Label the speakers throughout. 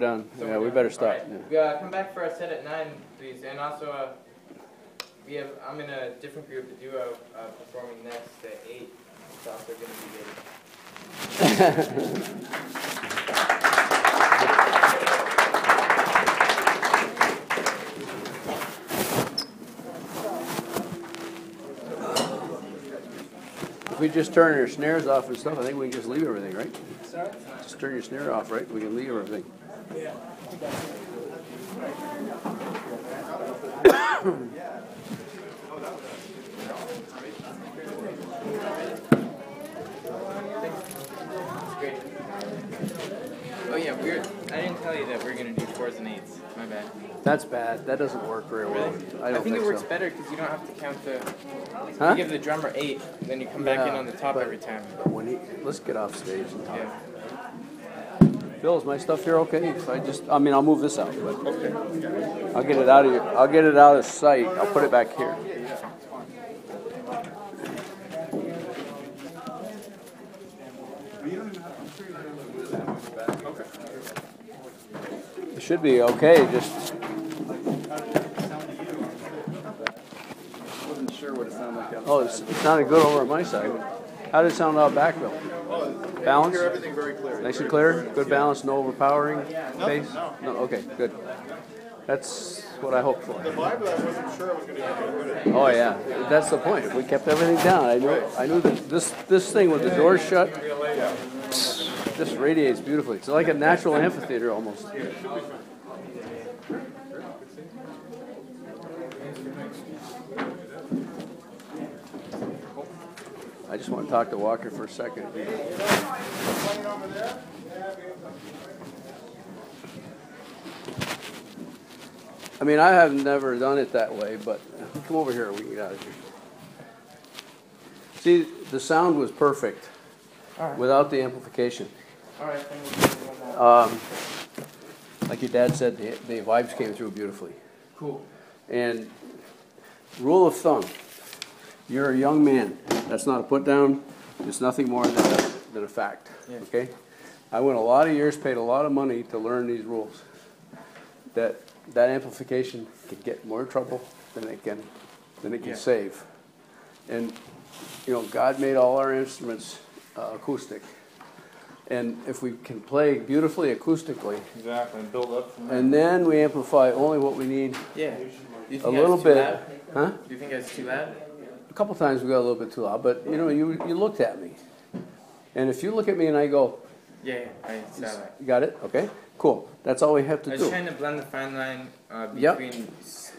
Speaker 1: done.
Speaker 2: So
Speaker 1: Yeah, we
Speaker 2: done.
Speaker 1: better stop.
Speaker 2: right.
Speaker 1: yeah.
Speaker 2: Uh, come back for our set at nine, please. And also, uh, we have I'm in a different group, the duo, uh, performing next at eight. It's also going to be good.
Speaker 1: If we just turn your snares off and stuff, I think we can just leave everything, right? Just turn your snare off, right? We can leave everything.
Speaker 2: Oh yeah, we're. I didn't tell you that we're going to do fours and eights. My bad.
Speaker 1: That's bad. That doesn't work very well.
Speaker 2: Really?
Speaker 1: I don't
Speaker 2: think,
Speaker 1: think
Speaker 2: it works
Speaker 1: so.
Speaker 2: better because you don't have to count the.
Speaker 1: Huh?
Speaker 2: You give the drummer eight, then you come back in on the top every time.
Speaker 1: When he, let's get off stage and talk.
Speaker 2: Yeah.
Speaker 1: Bill, is my stuff here okay? If I just, I mean, I'll move this out, but I'll get it out of your, I'll get it out of sight. I'll put it back here. It should be okay, just, oh, it sounded good over on my side. How did it sound out back, Bill? Balance?
Speaker 3: Hear everything very clear.
Speaker 1: Nice and clear, good balance, no overpowering bass? No, okay, good. That's what I hoped for.
Speaker 3: The vibe that I wasn't sure I was gonna get good at.
Speaker 1: Oh, yeah, that's the point. If we kept everything down, I knew, I knew that this, this thing with the doors shut just radiates beautifully. It's like a natural amphitheater almost. I just want to talk to Walker for a second. I mean, I have never done it that way, but come over here, we can get out of here. See, the sound was perfect
Speaker 2: Alright.
Speaker 1: without the amplification.
Speaker 2: All right. Then we'll do one more.
Speaker 1: Um, like your dad said, the, the vibes came through beautifully.
Speaker 2: Cool.
Speaker 1: And rule of thumb, you're a young man. That's not a put down. It's nothing more than a, than a fact.
Speaker 2: Yeah.
Speaker 1: Okay? I went a lot of years, paid a lot of money to learn these rules. That that amplification can get more trouble than it can than it can
Speaker 2: Yeah.
Speaker 1: save. And you know, God made all our instruments uh, acoustic. And if we can play beautifully acoustically,
Speaker 3: Exactly, and build up from
Speaker 1: and then we amplify only what we need,
Speaker 2: Yeah. Do you think
Speaker 1: a little bit, huh?
Speaker 2: Do you think that's too loud?
Speaker 1: A couple times we got a little bit too loud, but you know, you, you looked at me. And if you look at me and I go,
Speaker 2: Yeah, yeah, I saw that.
Speaker 1: you got it? Okay, cool. That's all we have to do.
Speaker 2: I
Speaker 1: to
Speaker 2: was
Speaker 1: do.
Speaker 2: trying to blend the fine line uh,
Speaker 1: Yep.
Speaker 2: between s-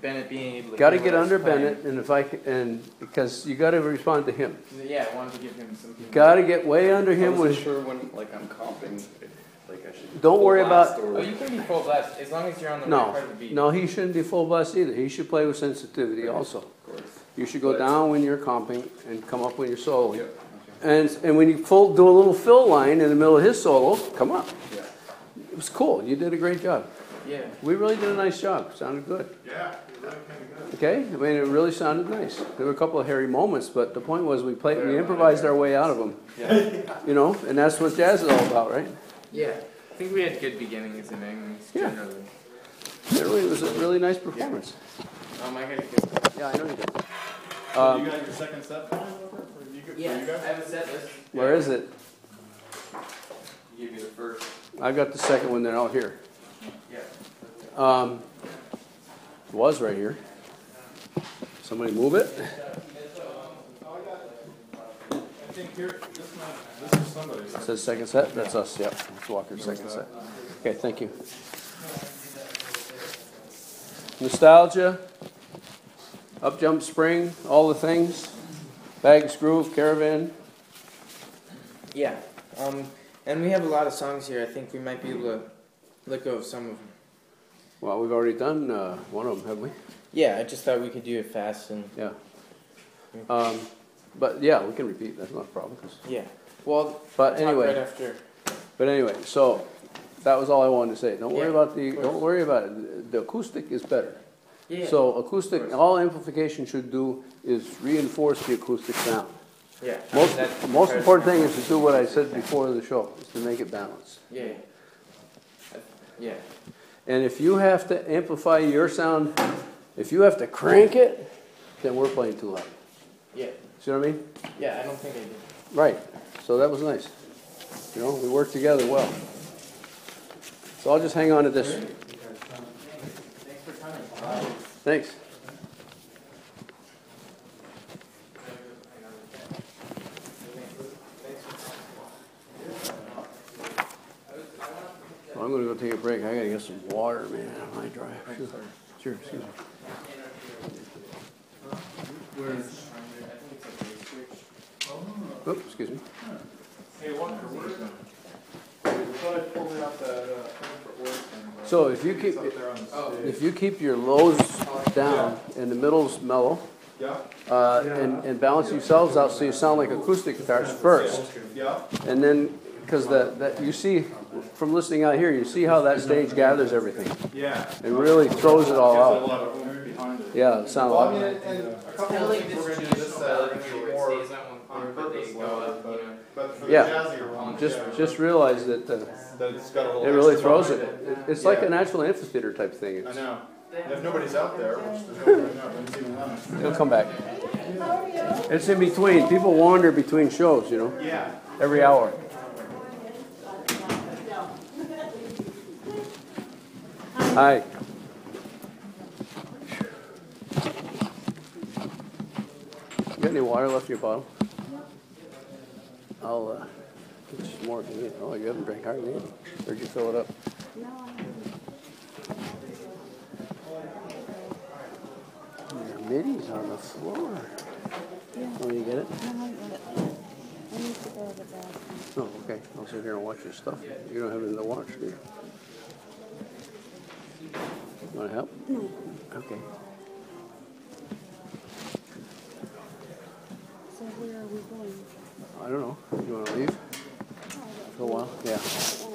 Speaker 2: Bennett being able to.
Speaker 1: Gotta
Speaker 2: hear
Speaker 1: get
Speaker 2: what I was
Speaker 1: under
Speaker 2: playing.
Speaker 1: Bennett, and if I, ca- and, because you gotta respond to him.
Speaker 2: Yeah, I wanted to give him some.
Speaker 1: Gotta get way under
Speaker 3: I
Speaker 1: him
Speaker 3: wasn't
Speaker 1: with,
Speaker 3: sure when, like, I'm comping, if, like, I should.
Speaker 1: Don't
Speaker 3: full
Speaker 1: worry
Speaker 3: blast
Speaker 1: about-
Speaker 3: or-
Speaker 2: Oh, you can be full blast as long as you're on the right
Speaker 1: no,
Speaker 2: part of the beat.
Speaker 1: no, he shouldn't be full blast either. He should play with sensitivity also.
Speaker 3: Of course.
Speaker 1: You should go
Speaker 3: But-
Speaker 1: down when you're comping and come up when you're soloing.
Speaker 3: Yep,
Speaker 1: And, and when you full, do a little fill line in the middle of his solo, come up.
Speaker 3: okay.
Speaker 1: It was cool. You did a great job.
Speaker 2: Yeah.
Speaker 1: We really did a nice job. Sounded good.
Speaker 3: Yeah, really good.
Speaker 1: Okay? I mean, it really sounded nice. There were a couple of hairy moments, but the point was we played, we improvised our way out of them. Yeah. You know, and that's what jazz is all about, right?
Speaker 2: Yeah. I think we had good beginnings and endings
Speaker 1: Yeah.
Speaker 2: generally.
Speaker 1: It really was a really nice performance.
Speaker 2: Um, I gotta go.
Speaker 1: Yeah, I know you did.
Speaker 3: So
Speaker 1: Um,
Speaker 3: you got your second set for you, for you
Speaker 2: Yeah, I have a set list.
Speaker 1: where is it?
Speaker 3: Give you the first.
Speaker 1: I got the second one. They're out here.
Speaker 2: Yeah.
Speaker 1: Um, it was right here. Somebody move it.
Speaker 3: I think here, this one, this is somebody's.
Speaker 1: It says second set. That's us. Yep. It's Walker's second set. Okay, thank you. Nostalgia, up jump spring, all the things. Bags groove, caravan.
Speaker 2: Yeah. Um, and we have a lot of songs here. I think we might be able to let go of some of them.
Speaker 1: Well, we've already done uh, one of them, haven't we?
Speaker 2: Yeah, I just thought we could do it fast and
Speaker 1: Yeah. Um, but yeah, we can repeat. That's not a problem.
Speaker 2: yeah. Well,
Speaker 1: But
Speaker 2: talk right
Speaker 1: anyway,
Speaker 2: after.
Speaker 1: but anyway, so that was all I wanted to say. Don't worry about the. Don't worry about it. The acoustic is better.
Speaker 2: Yeah.
Speaker 1: So acoustic, all amplification should do is reinforce the acoustic sound.
Speaker 2: yeah.
Speaker 1: Most,
Speaker 2: That-
Speaker 1: most important thing is to do what I said before the show, is to make it balanced.
Speaker 2: Yeah. Yeah.
Speaker 1: And if you have to amplify your sound, if you have to crank it, then we're playing too loud.
Speaker 2: Yeah.
Speaker 1: See what I mean?
Speaker 2: Yeah, I don't think I did.
Speaker 1: Right, so that was nice. You know, we worked together well. So I'll just hang on to this.
Speaker 2: Thanks.
Speaker 1: Well, I'm gonna go take a break. I gotta get some water, man, on my drive. Sure, Sure, excuse me. Oops, excuse me.
Speaker 3: Hey, Walker, I thought I pulled out that, uh, thing for Orson, but
Speaker 1: So if you keep,
Speaker 3: it's up there on the
Speaker 2: Oh.
Speaker 3: stage.
Speaker 1: if you keep your lows down and the middles mellow,
Speaker 3: Yeah,
Speaker 1: uh, and, and balance yourselves out so you sound like acoustic guitars first.
Speaker 3: yeah,
Speaker 1: And then, because the, that, you see, from listening out here, you see how that stage gathers everything.
Speaker 3: yeah.
Speaker 1: It really throws it all
Speaker 3: Gives it a
Speaker 1: out.
Speaker 3: lot of oomph behind it.
Speaker 1: Yeah, it sounds
Speaker 3: Well, I mean,
Speaker 1: like,
Speaker 3: and and a
Speaker 2: It's
Speaker 3: couple
Speaker 2: of
Speaker 3: of
Speaker 2: like
Speaker 3: things we're gonna do
Speaker 2: traditional
Speaker 3: this
Speaker 2: style
Speaker 3: set,
Speaker 2: where it
Speaker 3: more
Speaker 2: on one
Speaker 3: on
Speaker 2: chord, but they
Speaker 3: purpose
Speaker 2: go
Speaker 3: level,
Speaker 2: up, you
Speaker 3: but,
Speaker 2: know.
Speaker 3: But for the
Speaker 1: Yeah.
Speaker 3: jazzier ones,
Speaker 1: just,
Speaker 3: yeah,
Speaker 1: just realize that, uh,
Speaker 3: that it's got a little.
Speaker 1: it really
Speaker 3: extra
Speaker 1: throws it.
Speaker 3: behind
Speaker 1: It- It's like
Speaker 3: Yeah.
Speaker 1: a natural amphitheater type thing.
Speaker 3: I
Speaker 1: It's-
Speaker 3: know, and if nobody's out there, which there's nobody right now, nobody's even on.
Speaker 1: It'll come back. It's in between. People wander between shows, you know,
Speaker 3: Yeah.
Speaker 1: every hour. Hi. You got any water left in your bottle? I'll, uh, get you some more if you need. Oh, you haven't drank hardly any. Where'd you fill it up? No, I haven't. Your middies on the floor. Yeah. Oh, you get it?
Speaker 4: I need to go to the bathroom.
Speaker 1: Oh, okay. I'll sit here and watch your stuff. You don't have anything to watch, do you? Want to help?
Speaker 4: No.
Speaker 1: Okay.
Speaker 4: So where are we going?
Speaker 1: I don't know. You want to leave for a while? Yeah.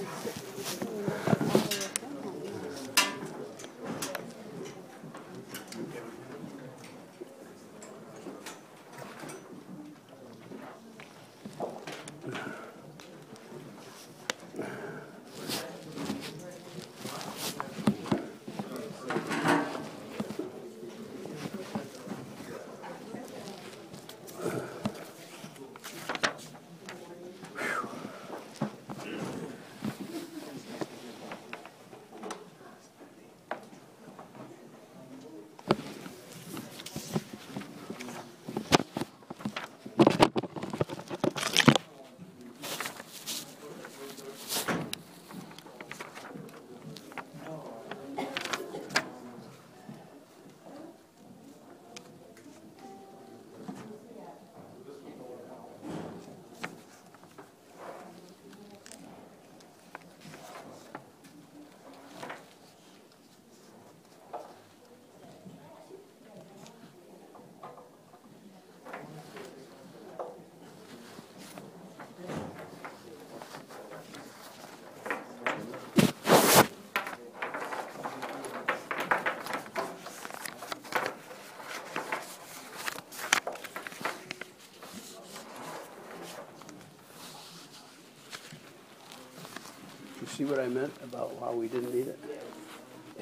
Speaker 4: See what I meant about how we didn't need it?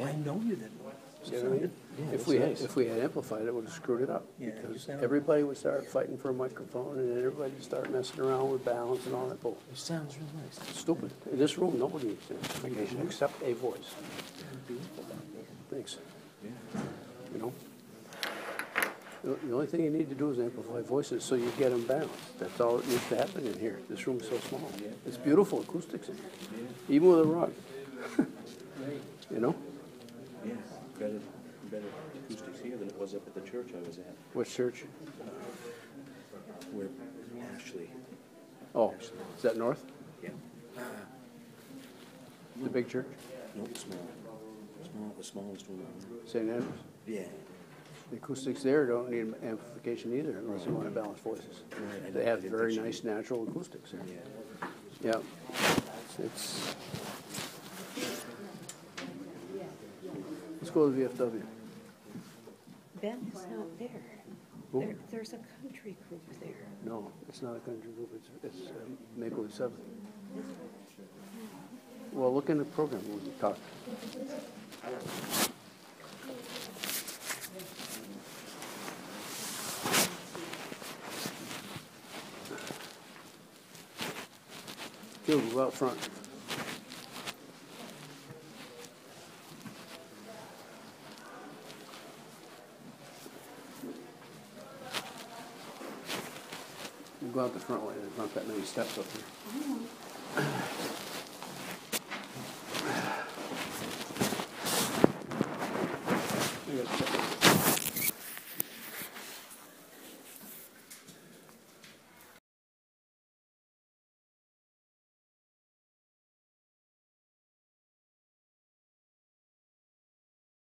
Speaker 5: I know you didn't.
Speaker 1: See what I mean? If we had, if we had amplified, it would have screwed it up.
Speaker 5: Yeah,
Speaker 1: Because everybody would start fighting for a microphone and then everybody would start messing around with balance and all that bull.
Speaker 5: It sounds real nice.
Speaker 1: Stupid. In this room, nobody needs amplification except a voice. Thanks. You know? The only thing you need to do is amplify voices so you get them balanced. That's all that needs to happen in here. This room's so small. It's beautiful acoustics in here, even with a rug. You know?
Speaker 5: Yeah, better, better acoustics here than it was up at the church I was at,
Speaker 1: What church?
Speaker 5: where Ashley,
Speaker 1: Oh, is that north?
Speaker 5: yeah,
Speaker 1: The big church?
Speaker 5: no, small, small, the smallest one.
Speaker 1: St. Andrews?
Speaker 5: Yeah.
Speaker 1: The acoustics there don't need amplification either unless you want to balance voices.
Speaker 5: Right,
Speaker 1: They have very nice natural acoustics there.
Speaker 5: Yeah.
Speaker 1: Yeah. It's. Let's go to VFW.
Speaker 4: Ben is not there.
Speaker 1: Who?
Speaker 4: There, there's a country group there.
Speaker 1: No, it's not a country group, it's, it's um, Maple Leaf Seven. Well, look in the program when you talk. Front. Go out the front way, there's not that many steps up here.